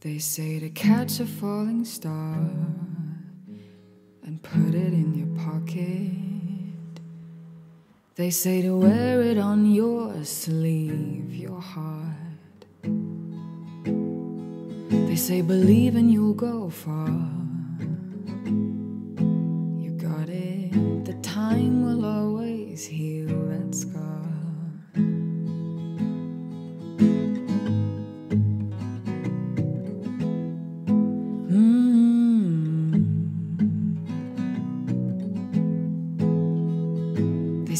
They say to catch a falling star and put it in your pocket. They say to wear it on your sleeve, your heart. They say believe and you'll go far. You got it, the time will always heal that scar.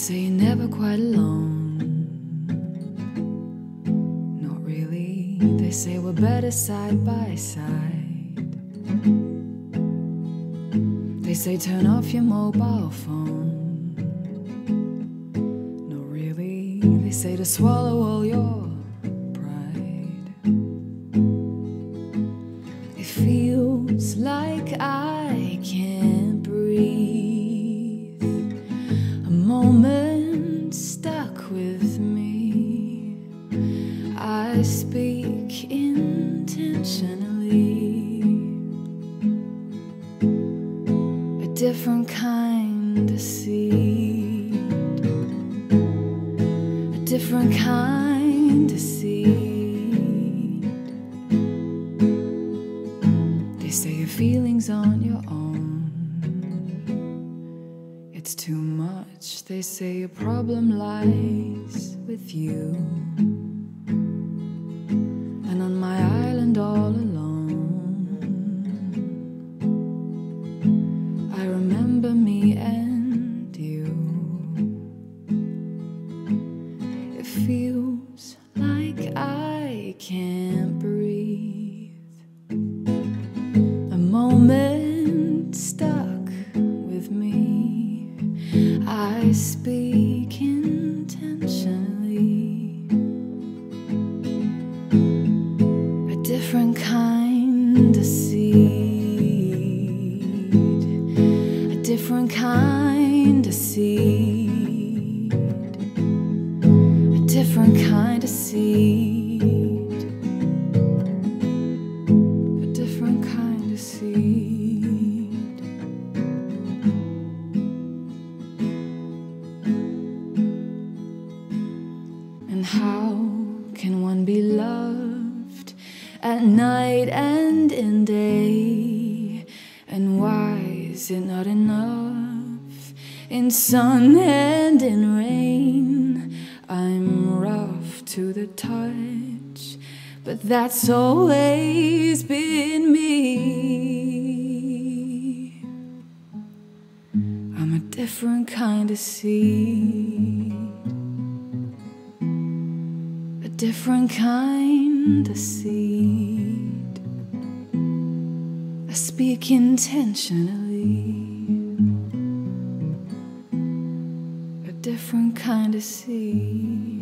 Say you're never quite alone. Not really. They say we're better side by side. They say turn off your mobile phone. Not really. They say to swallow all your pride. It feels like I can't breathe. I speak intentionally. A different kind of seed. A different kind of seed. They say your feelings aren't your own. It's too much. They say your problem lies with you. Feels like I can't breathe. A moment stuck with me. I speak intentionally. A different kind of seed. A different kind of seed. How can one be loved at night and in day? And why is it not enough in sun and in rain? I'm rough to the touch, but that's always been me. I'm a different kind of seed, different kind of seed. I speak intentionally, a different kind of seed.